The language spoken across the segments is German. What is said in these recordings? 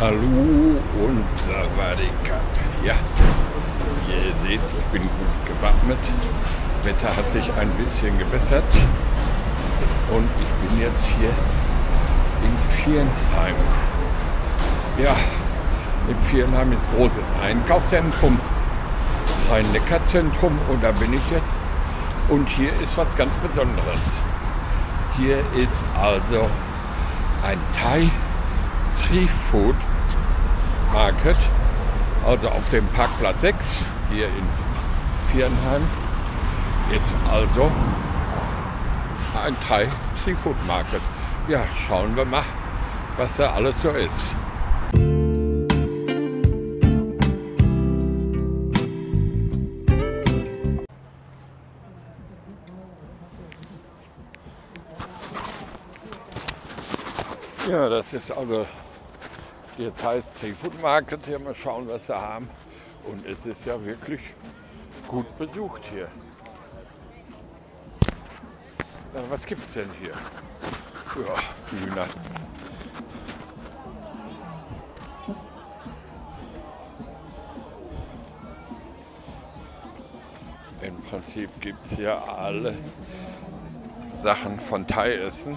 Hallo und Savadika. Ja, wie ihr seht, ich bin gut gewappnet. Wetter hat sich ein bisschen gebessert. Und ich bin jetzt hier in Vierenheim. Ja, in Vierenheim ist großes Einkaufszentrum, Rhein-Neckar-Zentrum und da bin ich jetzt. Und hier ist was ganz Besonderes. Hier ist also ein Thai Street Food Market, also auf dem Parkplatz 6 hier in Vierenheim, ist also ein Thai Street Food Market. Ja, schauen wir mal, was da alles so ist. Ja, das ist also der Thai Street Food Market. Hier mal schauen, was sie haben. Und es ist ja wirklich gut besucht hier. Was gibt es denn hier? Ja, Hühner. Im Prinzip gibt es hier alle Sachen von Thai-Essen.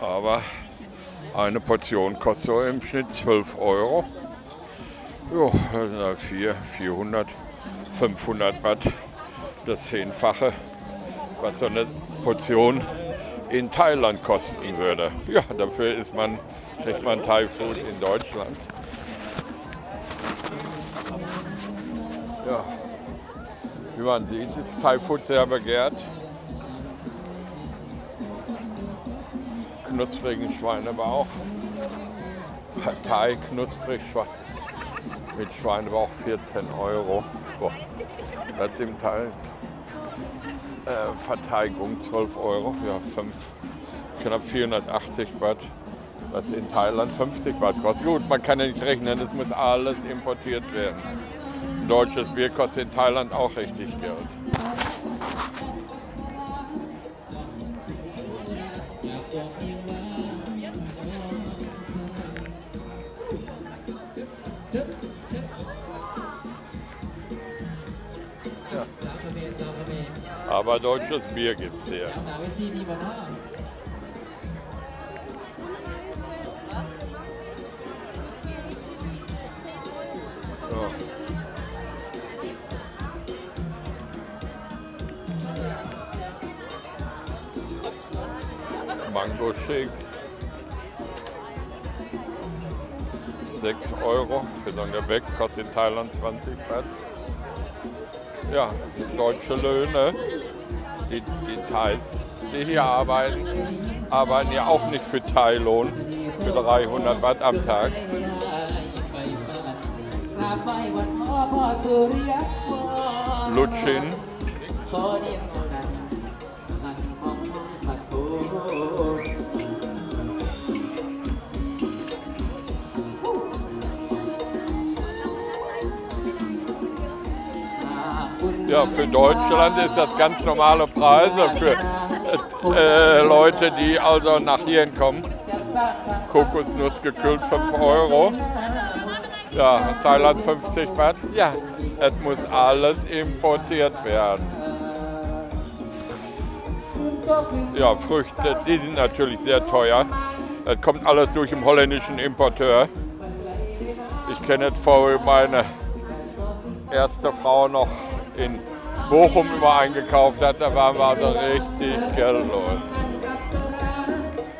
Aber eine Portion kostet so im Schnitt 12 Euro. Ja, das sind 4, 400, 500 Watt. Das Zehnfache, was so eine Portion in Thailand kosten würde. Ja, dafür ist man, kriegt man Thai Food in Deutschland. Ja, wie man sieht, ist Thai Food sehr begehrt. Knusprigen Schweinebauch. Partei knusprig mit Schweinebauch 14 Euro. Boah. Das im Teil äh, Parteigung 12 Euro, ja 5, knapp 480 Watt, was in Thailand 50 Watt kostet. Gut, man kann ja nicht rechnen, es muss alles importiert werden. Deutsches Bier kostet in Thailand auch richtig Geld. Aber deutsches Bier gibt es hier. So. Mango Shakes. 6 Euro für so ein Gebäck, kostet in Thailand 20 Baht. Ja, deutsche Löhne die, die Thais, die hier arbeiten, arbeiten ja auch nicht für Thai-Lohn, für 300 Watt am Tag. Lutschin. Ja, für Deutschland ist das ganz normale Preise für äh, Leute, die also nach hier kommen. Kokosnuss gekühlt 5 Euro. Ja, Thailand 50 Baht. Ja, es muss alles importiert werden. Ja, Früchte, die sind natürlich sehr teuer. Es kommt alles durch den holländischen Importeur. Ich kenne jetzt vor meine erste Frau noch in Bochum immer eingekauft hat, da waren wir also richtig geldlos.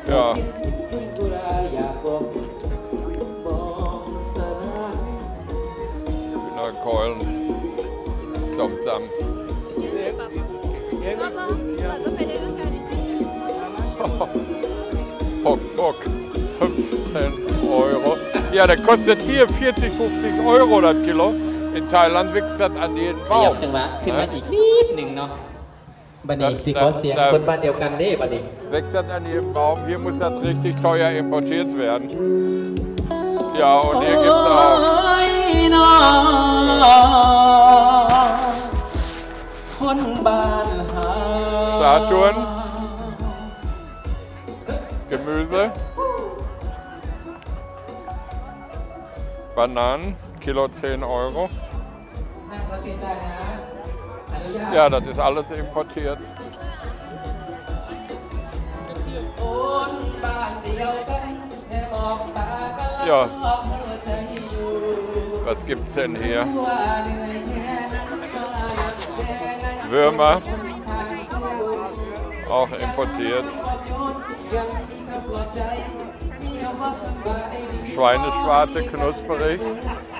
Ja. Hühnerkeulen, Samsam. Bock, Bock, 15 Euro. Ja, der kostet hier 40, 50 Euro das Kilo. In Thailand wächst das an jedem ขยับ Baum. จังหวะขึ้นมาอีกนิดหนึ่งเนาะบันนี้สิขอเสียงคนบ้านเดียวกันเด้บันนี้ Wächst das an jedem Baum. Hier muss das richtig teuer importiert werden. Ja, und hier gibt es auch ยน้อคนบ้านหา Statuen, Gemüse. Bananen, Kilo 10 Euro. Ja, das ist alles importiert. Ja, was gibt's denn hier? Würmer, auch importiert. Schweineschwarte, knusperig.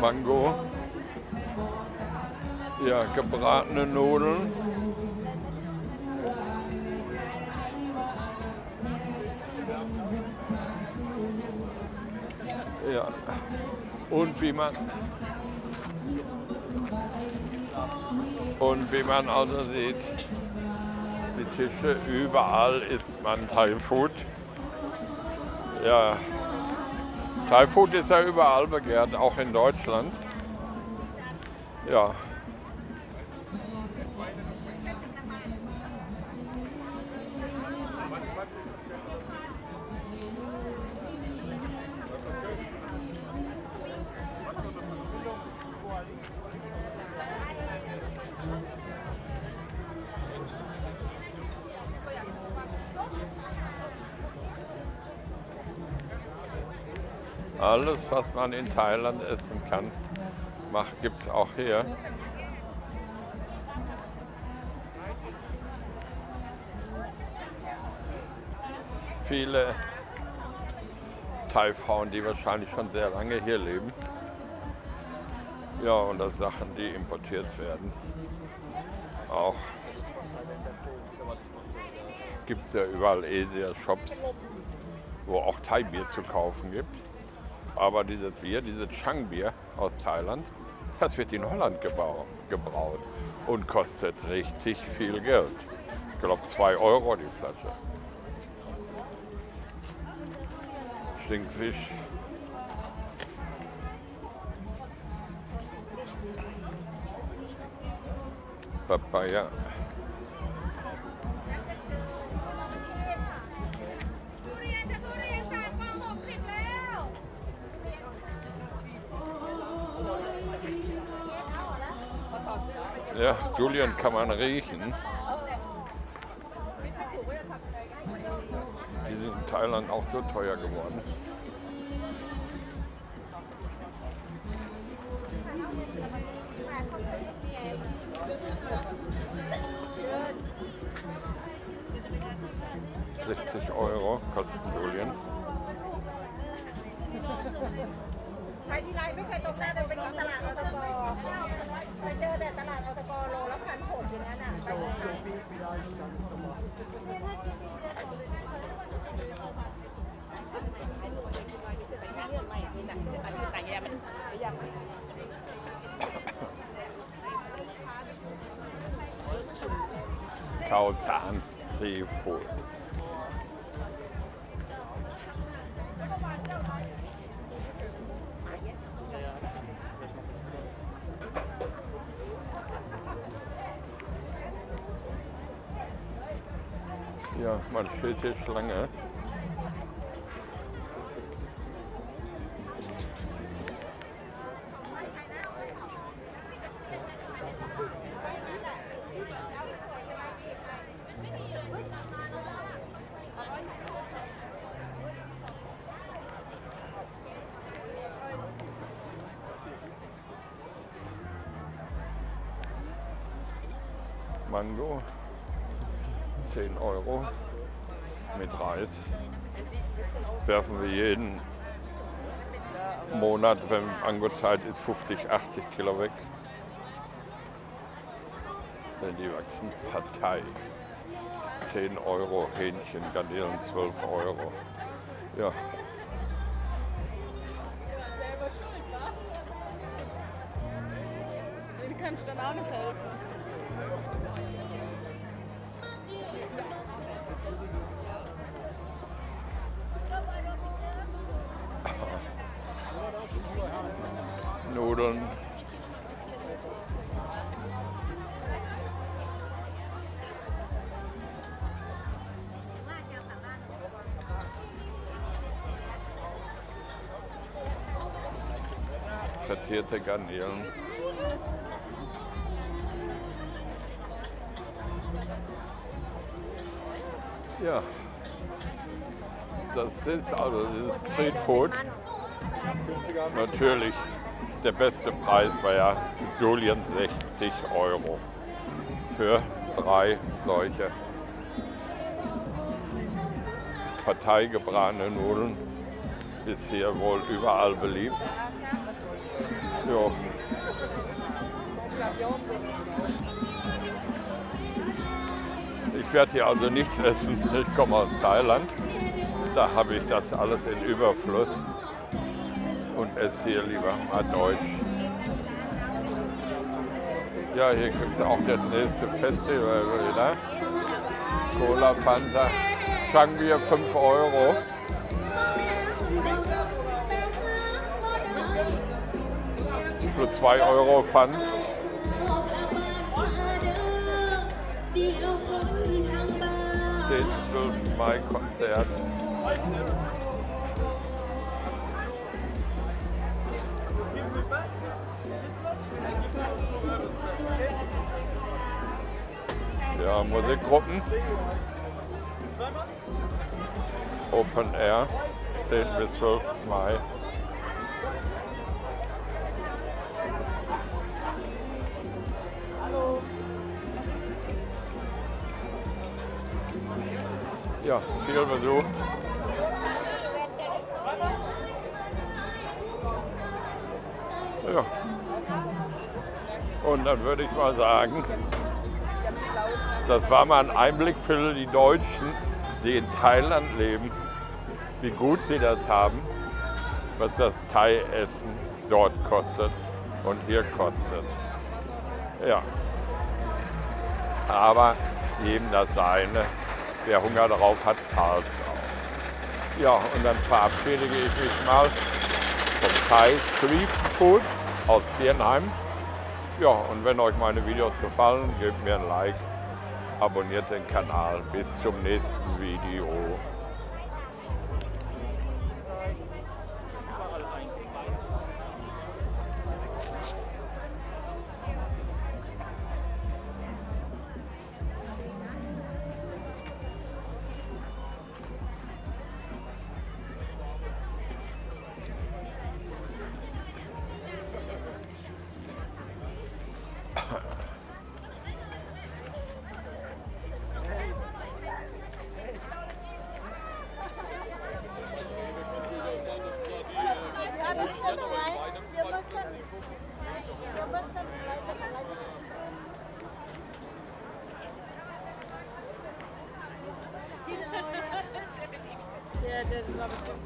Mango. Ja, gebratene Nudeln. Ja. Und wie man und wie man also sieht, die Tische überall isst man Thai Food. Ja, Thai Food ist ja überall begehrt, auch in Deutschland. Ja. Alles, was man in Thailand essen kann, gibt es auch hier. Viele Thai-Frauen, die wahrscheinlich schon sehr lange hier leben. Ja, und das Sachen, die importiert werden. Auch gibt es ja überall Asia-Shops, wo auch Thai-Bier zu kaufen gibt. Aber dieses Bier, dieses Chang-Bier aus Thailand, das wird in Holland gebraut und kostet richtig viel Geld. Ich glaube 2 Euro die Flasche. Stinkfisch. Papaya. Ja, Julian kann man riechen. Die sind in Thailand auch so teuer geworden. Sechzig Euro kosten Julien. ไปที่ไรไม่เคยตรงหน้าแต่ไปกินตลาดอตกไปเจอแต่ตลาดอตกโลละพันหกอย่างนั้นอะไปเลยข้าวสารซีฟู้ Ja, man steht hier Schlange. Mango. 10 Euro mit Reis. Werfen wir jeden Monat, wenn Angozeit ist, 50, 80 Kilo weg. Denn die wachsen Partei. 10 Euro, Hähnchen, Garnelen 12 Euro. Ja. Den kannst du dann auch noch helfen. Nudeln. Frittierte Garnelen. Ja, das ist also dieses Street Food. Natürlich, der beste Preis war ja für Julian 60 Euro für drei solche parteigebratene Nudeln. Ist hier wohl überall beliebt. Ja. Ich werde hier also nichts essen. Ich komme aus Thailand. Da habe ich das alles in Überfluss und hier lieber mal Deutsch. Ja, hier gibt es auch das nächste Festival wieder. Cola Fanta. Schangen 5 Euro. Plus 2 Euro Pfand. Den 12. Mai Konzert. Ja, Musikgruppen. Open Air, 10 bis 12 Mai. Ja, viel Besuch. Ja. Und dann würde ich mal sagen, das war mal ein Einblick für die Deutschen, die in Thailand leben, wie gut sie das haben, was das Thai-Essen dort kostet und hier kostet. Ja. Aber jedem das seine. Wer Hunger darauf hat, zahlt auch. Ja, und dann verabschiede ich mich mal vom Thai Street Food aus Viernheim. Ja, und wenn euch meine Videos gefallen, gebt mir ein Like, abonniert den Kanal. Bis zum nächsten Video. Der, der,